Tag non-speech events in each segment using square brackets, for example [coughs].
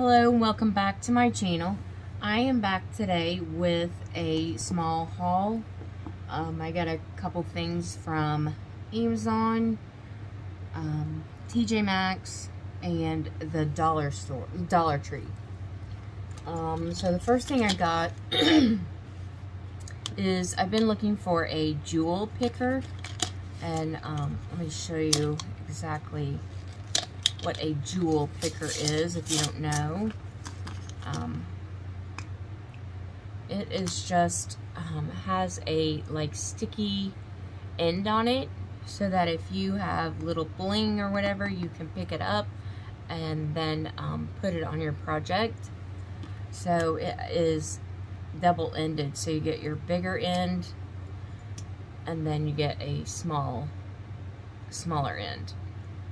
Hello and welcome back to my channel. I am back today with a small haul. Um, I got a couple things from Amazon, um, TJ Maxx, and the dollar store, Dollar Tree. Um, so the first thing I got [clears throat] is I've been looking for a jewel picker and um, let me show you exactly what a jewel picker is if you don't know. Um, it is just, um, has a like sticky end on it so that if you have little bling or whatever, you can pick it up and then um, put it on your project. So it is double-ended, so you get your bigger end and then you get a small, smaller end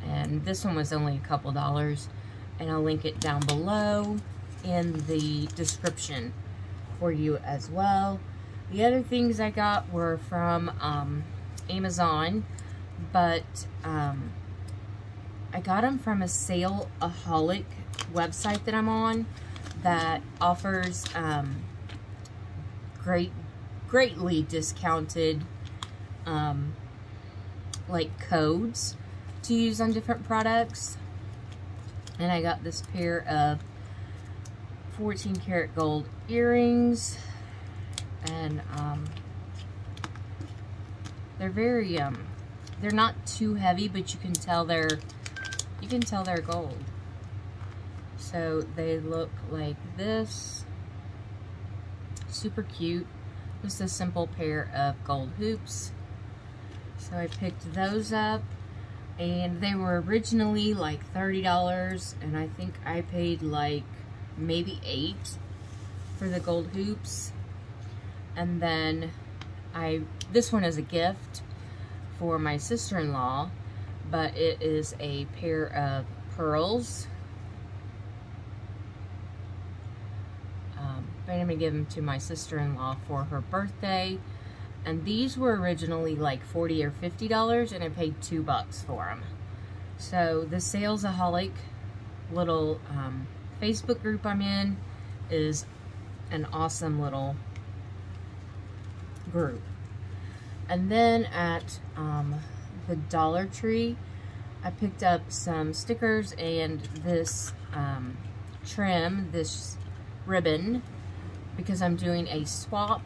and this one was only a couple dollars and I'll link it down below in the description for you as well. The other things I got were from um, Amazon, but um, I got them from a Saleaholic website that I'm on that offers um, great, greatly discounted um, like codes to use on different products. And I got this pair of 14 karat gold earrings. And um, they're very, um, they're not too heavy, but you can tell they're, you can tell they're gold. So they look like this. Super cute. Just a simple pair of gold hoops. So I picked those up and they were originally like $30 and I think I paid like maybe 8 for the gold hoops. And then I this one is a gift for my sister-in-law but it is a pair of pearls. Um, but I'm gonna give them to my sister-in-law for her birthday and these were originally like 40 or $50 and I paid two bucks for them. So the Salesaholic little um, Facebook group I'm in is an awesome little group. And then at um, the Dollar Tree, I picked up some stickers and this um, trim, this ribbon, because I'm doing a swap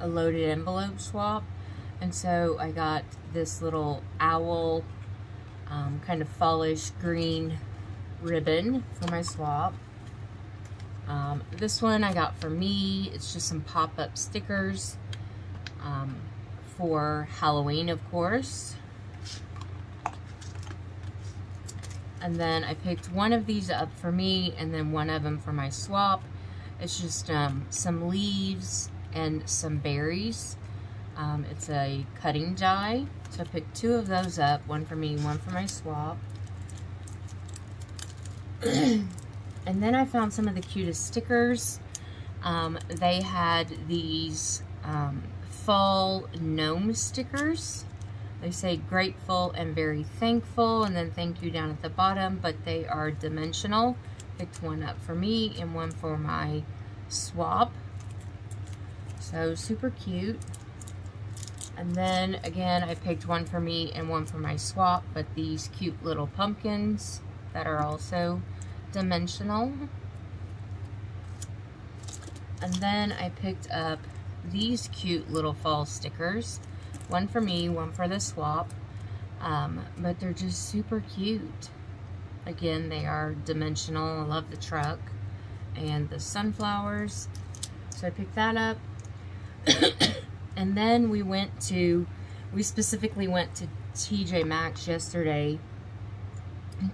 a loaded envelope swap. And so I got this little owl um, kind of fallish green ribbon for my swap. Um, this one I got for me. It's just some pop-up stickers um, for Halloween, of course. And then I picked one of these up for me and then one of them for my swap. It's just um, some leaves and some berries. Um, it's a cutting die. So I picked two of those up, one for me, one for my swap. [clears throat] and then I found some of the cutest stickers. Um, they had these um, fall gnome stickers. They say grateful and very thankful, and then thank you down at the bottom, but they are dimensional. Picked one up for me and one for my swap. So super cute. And then again, I picked one for me and one for my swap, but these cute little pumpkins that are also dimensional. And then I picked up these cute little fall stickers. One for me, one for the swap. Um, but they're just super cute. Again, they are dimensional. I love the truck. And the sunflowers. So I picked that up. [coughs] and then we went to, we specifically went to TJ Maxx yesterday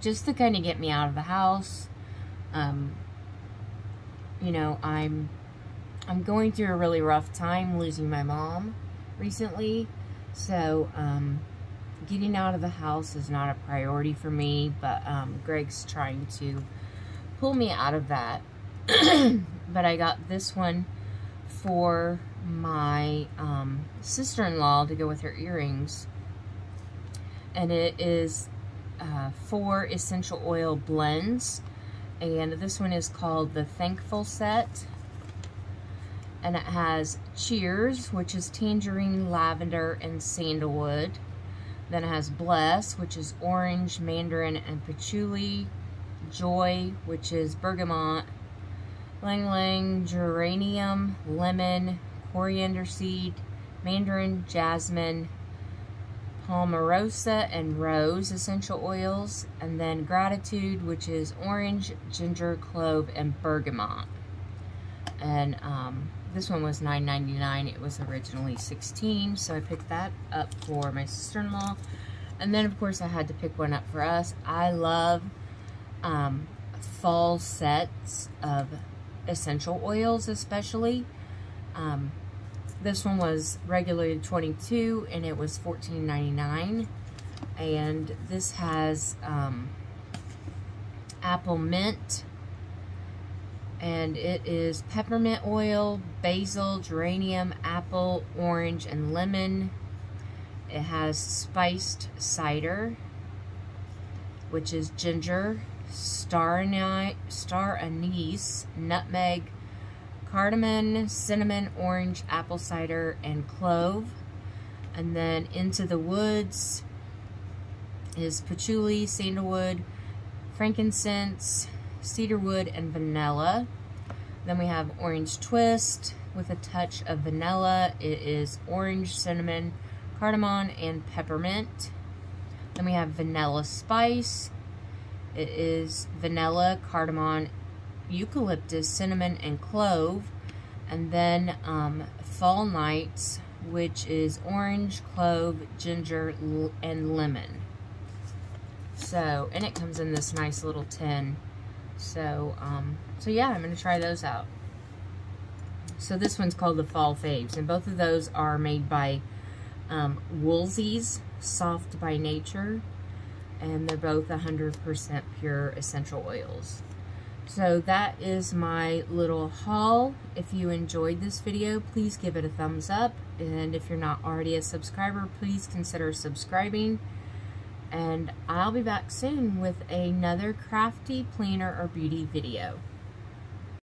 just to kind of get me out of the house. Um, you know, I'm, I'm going through a really rough time losing my mom recently. So, um, getting out of the house is not a priority for me, but um, Greg's trying to pull me out of that. [coughs] but I got this one for my um, sister-in-law to go with her earrings. And it is uh, four essential oil blends. and this one is called the Thankful Set. And it has Cheers, which is tangerine, lavender, and sandalwood. Then it has Bless, which is orange, mandarin, and patchouli. Joy, which is bergamot. Ylang Ylang, geranium, lemon, coriander seed, mandarin, jasmine, palmarosa, and rose essential oils. And then gratitude, which is orange, ginger, clove, and bergamot. And um, this one was $9.99. It was originally 16 so I picked that up for my sister-in-law. And then, of course, I had to pick one up for us. I love um, fall sets of essential oils, especially. Um, this one was regularly 22 and it was $14.99. And this has um, apple mint, and it is peppermint oil, basil, geranium, apple, orange, and lemon. It has spiced cider, which is ginger, star star anise nutmeg, cardamom, cinnamon, orange, apple cider, and clove. And then Into the Woods is patchouli, sandalwood, frankincense, cedarwood, and vanilla. Then we have orange twist with a touch of vanilla. It is orange, cinnamon, cardamom, and peppermint. Then we have vanilla spice. It is vanilla, cardamom, eucalyptus, cinnamon, and clove. And then um, fall nights, which is orange, clove, ginger, and lemon. So, and it comes in this nice little tin. So, um, so yeah, I'm going to try those out. So this one's called the Fall Faves, and both of those are made by um, Woolzies Soft by Nature, and they're both 100% pure essential oils. So that is my little haul. If you enjoyed this video, please give it a thumbs up, and if you're not already a subscriber, please consider subscribing. And I'll be back soon with another crafty planner or beauty video.